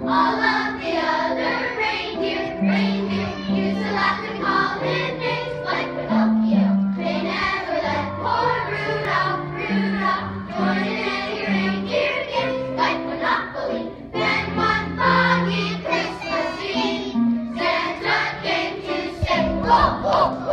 All of the other reindeer, reindeer, used to laugh and call him names like Pinocchio. They never let poor Rudolph, Rudolph, join in any reindeer games like Monopoly. Then one foggy Christmas Eve, Santa came to say, whoa, whoa.